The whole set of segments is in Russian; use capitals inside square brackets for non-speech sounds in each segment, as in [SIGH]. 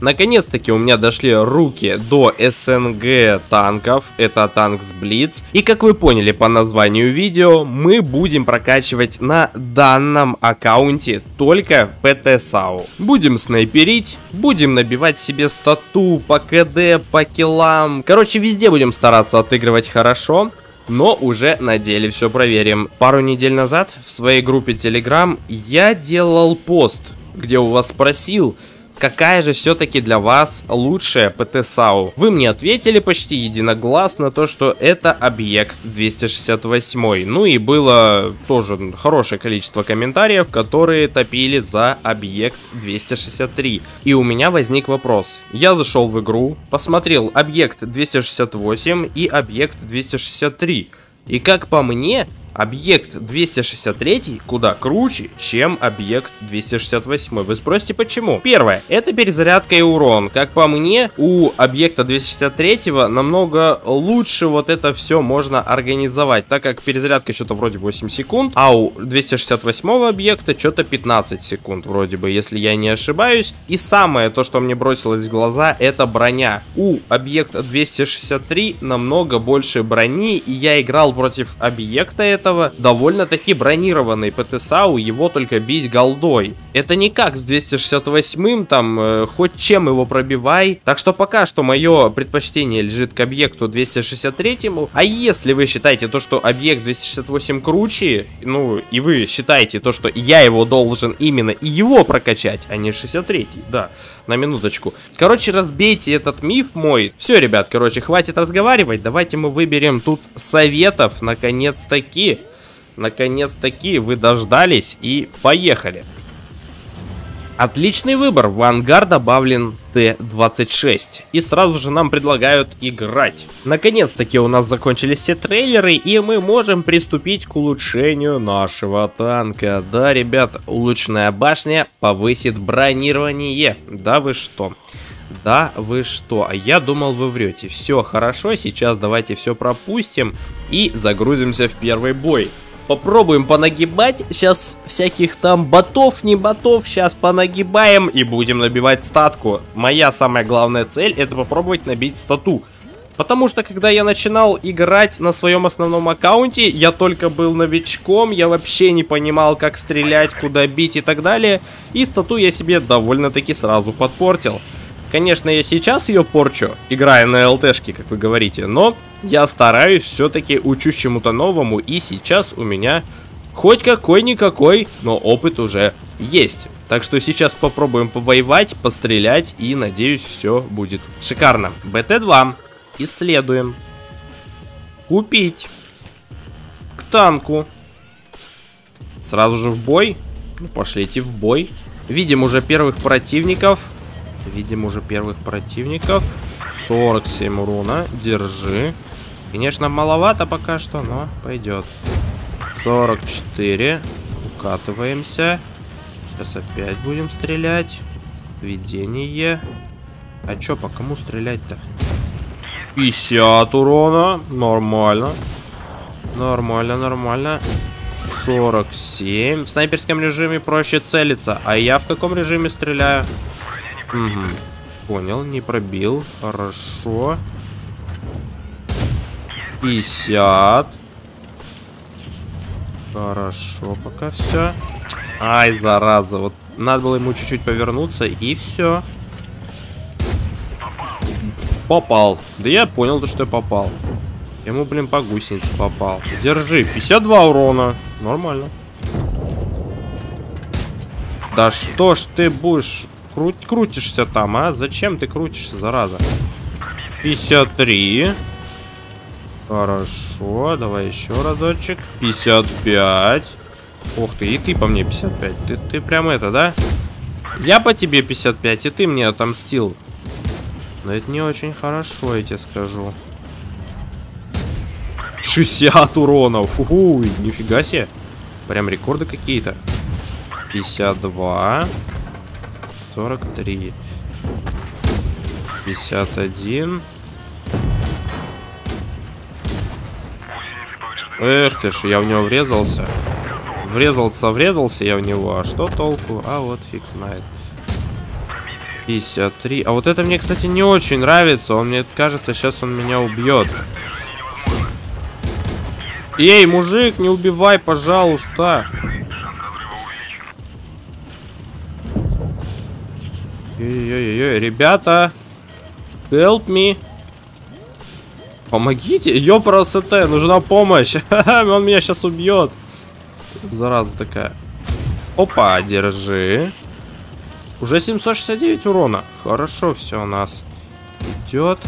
Наконец-таки у меня дошли руки до СНГ танков, это танк с Блиц. И как вы поняли по названию видео, мы будем прокачивать на данном аккаунте только ПТ-САУ. Будем снайперить, будем набивать себе стату по КД, по киллам. Короче, везде будем стараться отыгрывать хорошо. Но уже на деле все проверим. Пару недель назад в своей группе Telegram я делал пост, где у вас спросил, какая же все-таки для вас лучшая ПТ-САУ? Вы мне ответили почти единогласно то, что это объект 268. Ну и было тоже хорошее количество комментариев, которые топили за объект 263. И у меня возник вопрос. Я зашел в игру, посмотрел объект 268 и объект 263. И как по мне, Объект 263 куда круче, чем объект 268. Вы спросите почему? Первое, это перезарядка и урон. Как по мне, у объекта 263 намного лучше вот это все можно организовать, так как перезарядка что-то вроде 8 секунд, а у 268 объекта что-то 15 секунд вроде бы, если я не ошибаюсь. И самое то, что мне бросилось в глаза, это броня. У объекта 263 намного больше брони, и я играл против объекта этого довольно-таки бронированный ПТСАУ, его только бить голдой. Это не как с 268-м, там, э, хоть чем его пробивай. Так что пока что мое предпочтение лежит к объекту 263-му. А если вы считаете то, что объект 268 круче, ну, и вы считаете то, что я его должен именно и его прокачать, а не 63-й, да, на минуточку. Короче, разбейте этот миф мой. Все, ребят, короче, хватит разговаривать, давайте мы выберем тут советов, наконец-таки. Наконец-таки вы дождались и поехали. Отличный выбор, в ангар добавлен Т-26. И сразу же нам предлагают играть. Наконец-таки у нас закончились все трейлеры, и мы можем приступить к улучшению нашего танка. Да, ребят, улучшенная башня повысит бронирование. Да вы что? Да вы что? А я думал вы врете. Все хорошо, сейчас давайте все пропустим и загрузимся в первый бой. Попробуем понагибать. Сейчас всяких там ботов, не ботов. Сейчас понагибаем и будем набивать статку. Моя самая главная цель это попробовать набить стату. Потому что, когда я начинал играть на своем основном аккаунте, я только был новичком, я вообще не понимал, как стрелять, куда бить и так далее. И стату я себе довольно-таки сразу подпортил. Конечно, я сейчас ее порчу, играя на ЛТшке, как вы говорите, но я стараюсь все-таки учусь чему-то новому, и сейчас у меня хоть какой-никакой, но опыт уже есть. Так что сейчас попробуем повоевать, пострелять, и надеюсь, все будет шикарно. БТ-2. Исследуем. Купить. К танку. Сразу же в бой. Ну, пошлите в бой. Видим уже первых противников. Видим уже первых противников. 47 урона. Держи. Конечно, маловато пока что, но пойдет. 44. Укатываемся. Сейчас опять будем стрелять. Сведение. А чё, по кому стрелять-то? 50 урона. Нормально. Нормально, нормально. 47. В снайперском режиме проще целиться. А я в каком режиме стреляю? Угу. Понял, не пробил. Хорошо. 50. Хорошо, пока все. Ай, зараза. Вот надо было ему чуть-чуть повернуться, и все. Попал. Да я понял, то, что я попал. Ему, блин, по гусенице попал. Держи, 52 урона. Нормально. Да что ж ты будешь крут крутишься там, а? Зачем ты крутишься, зараза? 53. Хорошо, давай еще разочек. 55. Ух ты, и ты по мне 55. Ты, ты прям это, да? Я по тебе 55, и ты мне отомстил. Но это не очень хорошо, я тебе скажу. 60 урона. Фу, нифига себе. Прям рекорды какие-то. 52. 43. 51. Эх ты ж, я в него врезался. Врезался, врезался я в него. А что толку? А вот фиг знает. 53. А вот это мне, кстати, не очень нравится. Он мне кажется, сейчас он меня убьет. Эй, мужик, не убивай, пожалуйста. Ой-ой-ой, ребята. Help me. Помогите, ёпросоте, нужна помощь. [LAUGHS] Он меня сейчас убьет. Зараза такая. Опа, держи. Уже 769 урона. Хорошо все у нас идет.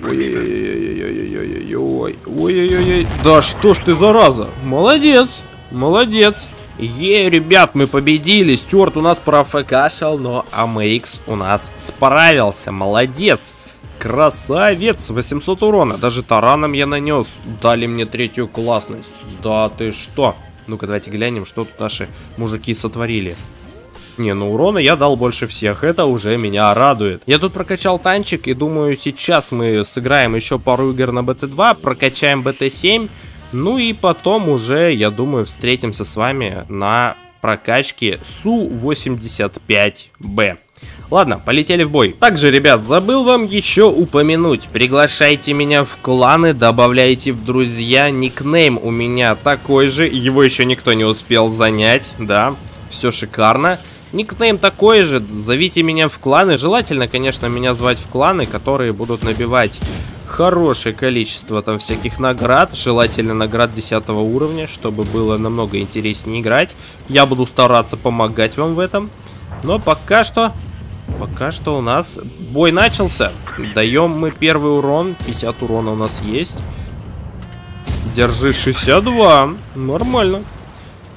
Ой-ой-ой-ой-ой-ой-ой-ой. Ой-ой-ой. Да что ж ты, зараза. Молодец. Молодец. Е, ребят, мы победили. Стюарт у нас профкашал, но Амейкс у нас справился. Молодец. Красавец. 800 урона. Даже тараном я нанес. Дали мне третью классность. Да ты что? Ну-ка, давайте глянем, что тут наши мужики сотворили. Не, ну урона я дал больше всех, это уже меня радует. Я тут прокачал танчик и думаю, сейчас мы сыграем еще пару игр на БТ-2, прокачаем БТ-7, ну и потом уже, я думаю, встретимся с вами на прокачке Су-85Б. Ладно, полетели в бой. Также, ребят, забыл вам еще упомянуть. Приглашайте меня в кланы, добавляйте в друзья. Никнейм у меня такой же, его еще никто не успел занять, да. Все шикарно. Никнейм такой же, зовите меня в кланы. Желательно, конечно, меня звать в кланы, которые будут набивать хорошее количество там всяких наград. Желательно наград 10 уровня, чтобы было намного интереснее играть. Я буду стараться помогать вам в этом. Но пока что... Пока что у нас бой начался. Даем мы первый урон. 50 урона у нас есть. Держи 62. Нормально.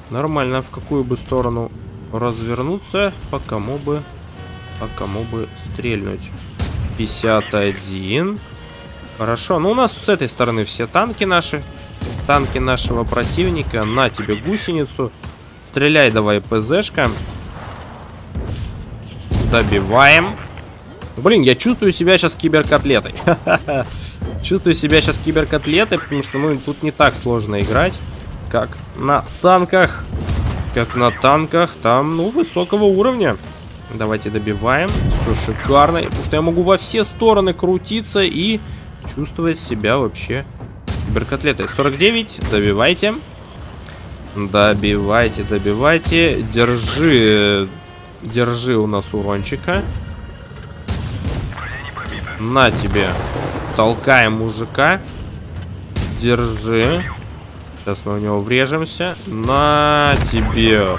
Нормально. В какую бы сторону развернуться, по кому бы, по кому бы стрельнуть. 51. Хорошо, ну у нас с этой стороны все танки наши. Танки нашего противника. На тебе гусеницу. Стреляй давай ПЗшка. Добиваем. Блин, я чувствую себя сейчас киберкотлетой. [LAUGHS] Чувствую себя сейчас киберкотлетой, потому что, ну, тут не так сложно играть, как на танках как на танках, там, ну, высокого уровня. Давайте добиваем. Все шикарно. Потому что я могу во все стороны крутиться и чувствовать себя вообще киберкотлетой. 49, добивайте. Добивайте, добивайте. Держи, держи у нас урончика. На тебе. Толкаем мужика. Держи. Сейчас мы в него врежемся. На тебе.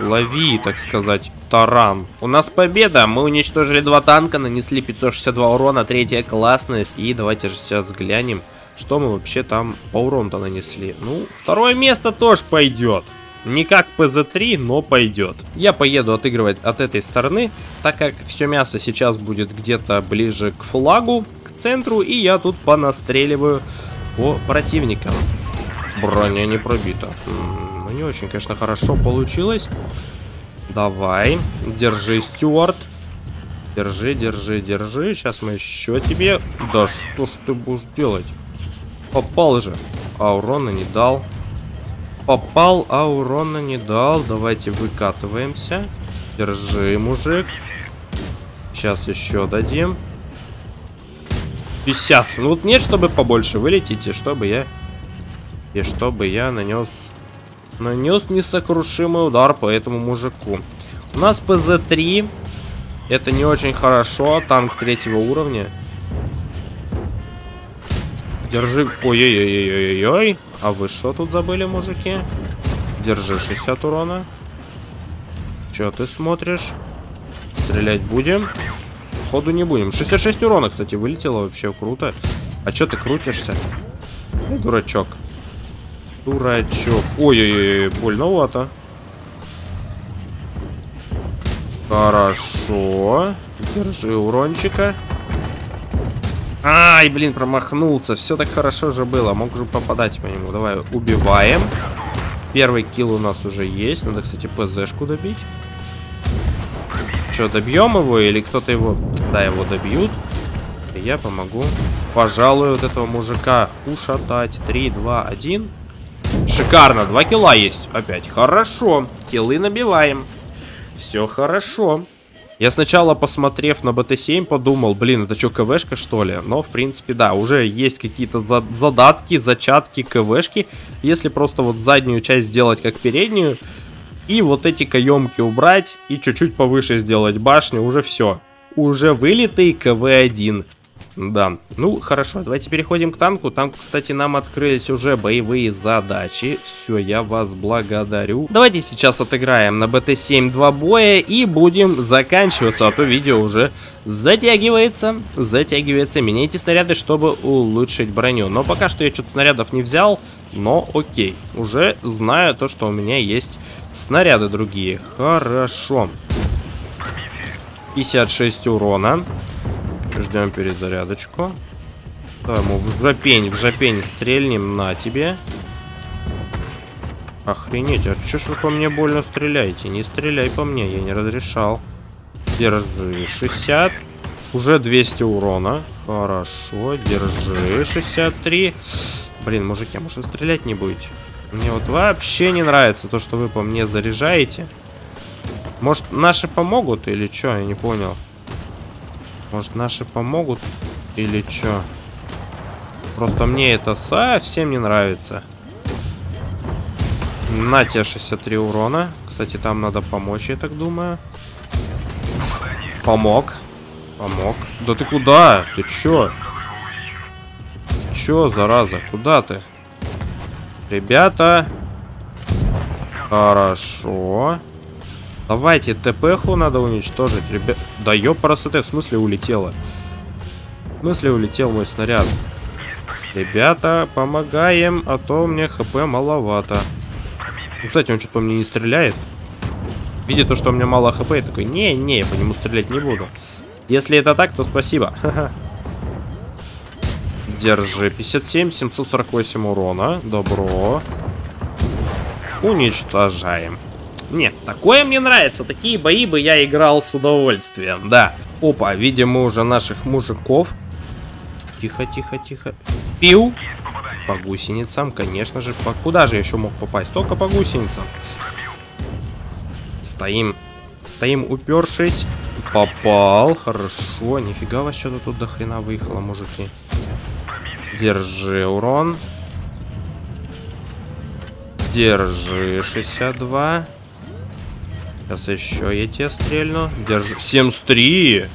Лови, так сказать, таран. У нас победа. Мы уничтожили два танка, нанесли 562 урона, третья классность. И давайте же сейчас глянем, что мы вообще там по урону-то нанесли. Ну, второе место тоже пойдет. Не как ПЗ-3, но пойдет. Я поеду отыгрывать от этой стороны, так как все мясо сейчас будет где-то ближе к флагу, к центру, и я тут понастреливаю по противникам. Броня не пробита. Ну, не очень, конечно, хорошо получилось. Давай. Держи, Стюарт. Держи, держи, держи. Сейчас мы еще тебе... Да что ж ты будешь делать? Попал же. А урона не дал. Попал, а урона не дал. Давайте выкатываемся. Держи, мужик. Сейчас еще дадим. 50. Ну вот нет, чтобы побольше вылетите, чтобы я и чтобы я нанес... Нанес несокрушимый удар по этому мужику. У нас ПЗ-3. Это не очень хорошо. Танк третьего уровня. Держи... Ой-ой-ой-ой-ой-ой. А вы что тут забыли, мужики? Держи 60 урона. Че ты смотришь? Стрелять будем? Ходу не будем. 66 урона, кстати, вылетело вообще круто. А че ты крутишься? Дурачок. Дурачок. Ой-ой-ой, больновато. Хорошо. Держи урончика. Ай, блин, промахнулся. Все так хорошо же было. Мог же попадать по нему. Давай, убиваем. Первый килл у нас уже есть. Надо, кстати, ПЗшку добить. Что, добьем его или кто-то его... Да, его добьют. И я помогу. Пожалуй, вот этого мужика ушатать. 3, 2, 1. Шикарно, 2 килла есть опять. Хорошо, киллы набиваем. Все хорошо. Я сначала, посмотрев на БТ-7, подумал, блин, это что, КВшка, что ли? Но, в принципе, да, уже есть какие-то задатки, зачатки КВшки. Если просто вот заднюю часть сделать как переднюю, и вот эти каемки убрать, и чуть-чуть повыше сделать башню, уже все. Уже вылитый КВ-1. Да, ну хорошо, давайте переходим к танку. Там, кстати, нам открылись уже боевые задачи. Все, я вас благодарю. Давайте сейчас отыграем на БТ-7 два боя и будем заканчиваться, а то видео уже затягивается. Затягивается. Меняйте снаряды, чтобы улучшить броню. Но пока что я что-то снарядов не взял, но окей. Уже знаю то, что у меня есть снаряды другие. Хорошо. 56 урона. Ждем перезарядочку. Да, мы в жопень, в жопень стрельнем на тебе. Охренеть, а чё ж вы по мне больно стреляете? Не стреляй по мне, я не разрешал. Держи, 60. Уже 200 урона. Хорошо, держи, 63. Блин, мужики, а может вы стрелять не будете? Мне вот вообще не нравится то, что вы по мне заряжаете. Может, наши помогут или что? Я не понял. Может, наши помогут? Или что? Просто мне это совсем не нравится. На тебе 63 урона. Кстати, там надо помочь, я так думаю. Помог. Помог. Да ты куда? Ты чё? Чё, зараза? Куда ты? Ребята. Хорошо. Давайте, ТПХу надо уничтожить, ребят. Да ёпарасоте, в смысле улетела? В смысле улетел мой снаряд? Ребята, помогаем, а то мне хп маловато. Кстати, он что-то по мне не стреляет. Видит то, что у меня мало хп, я такой, не-не, я по нему стрелять не буду. Если это так, то спасибо. [LAUGHS] Держи. 57, 748 урона. Добро. Уничтожаем. Нет, такое мне нравится. Такие бои бы я играл с удовольствием, да. Опа, видим мы уже наших мужиков. Тихо, тихо, тихо. Пил. По гусеницам, конечно же. По... Куда же я еще мог попасть? Только по гусеницам. Стоим. Стоим, упершись. Попал. Хорошо. Нифига вас что-то тут до хрена выехало, мужики. Держи урон. Держи 62. Сейчас еще я тебе стрельну. Держи. 73.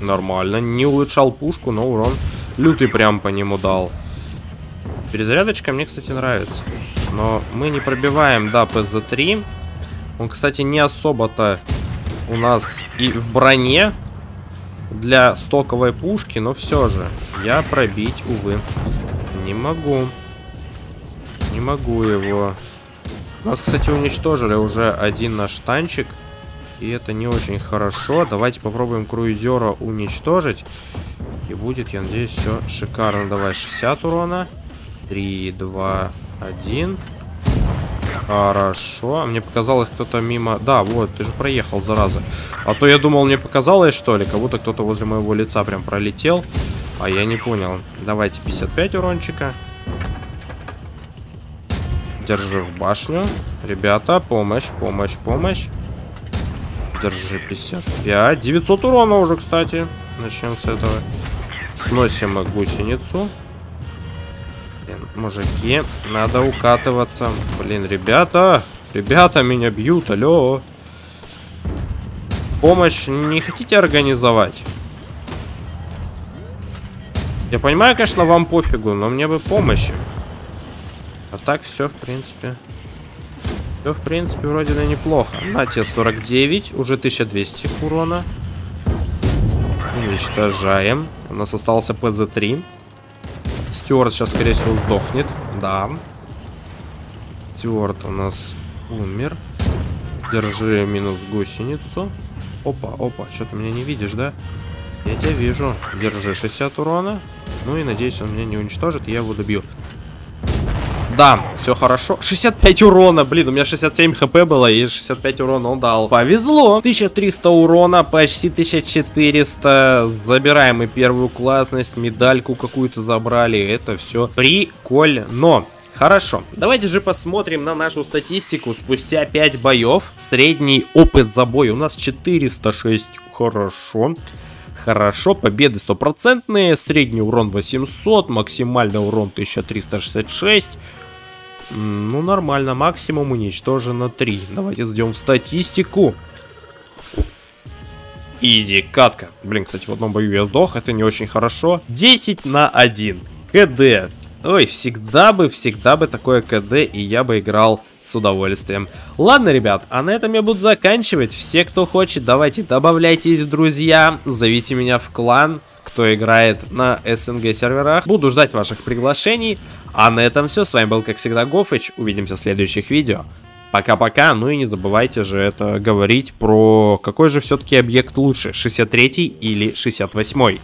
Нормально. Не улучшал пушку, но урон лютый прям по нему дал. Перезарядочка мне, кстати, нравится. Но мы не пробиваем, да, ПЗ-3. Он, кстати, не особо-то у нас и в броне для стоковой пушки, но все же. Я пробить, увы, не могу. Не могу его. Нас, кстати, уничтожили уже один наш танчик. И это не очень хорошо. Давайте попробуем круизера уничтожить. И будет, я надеюсь, все шикарно. Давай 60 урона. 3, 2, 1. Хорошо. Мне показалось, кто-то мимо... Да, вот, ты же проехал, зараза. А то я думал, мне показалось, что ли. Как будто кто-то возле моего лица прям пролетел. А я не понял. Давайте 55 урончика. Держи в башню. Ребята, помощь, помощь, помощь. Держи 55. 900 урона уже, кстати. Начнем с этого. Сносим гусеницу. Блин, мужики, надо укатываться. Блин, ребята, ребята меня бьют, алло. Помощь не хотите организовать? Я понимаю, конечно, вам пофигу, но мне бы помощи. А так все, в принципе. Все, в принципе, вроде на неплохо. На тебе 49, уже 1200 урона. Уничтожаем. У нас остался ПЗ-3. Стюарт сейчас, скорее всего, сдохнет. Да. Стюарт у нас умер. Держи минус гусеницу. Опа, опа, что ты меня не видишь, да? Я тебя вижу. Держи 60 урона. Ну и надеюсь, он меня не уничтожит, я его добью. Да, все хорошо. 65 урона, блин, у меня 67 хп было и 65 урона он дал. Повезло. 1300 урона, почти 1400. Забираем и первую классность, медальку какую-то забрали. Это все прикольно. Хорошо, давайте же посмотрим на нашу статистику. Спустя 5 боев средний опыт за бой у нас 406. Хорошо. Хорошо, победы стопроцентные, средний урон 800, максимальный урон 1366. Ну, нормально, максимум уничтожено 3. Давайте зайдем в статистику. Изи, катка. Блин, кстати, в одном бою я сдох, это не очень хорошо. 10 на 1. КД. Ой, всегда бы, всегда бы такое КД, и я бы играл с удовольствием. Ладно, ребят, а на этом я буду заканчивать. Все, кто хочет, давайте добавляйтесь в друзья, зовите меня в клан, кто играет на СНГ серверах. Буду ждать ваших приглашений. А на этом все. С вами был, как всегда, Гофыч. Увидимся в следующих видео. Пока-пока, ну и не забывайте же это говорить про какой же все-таки объект лучше, 63 или 68. -й.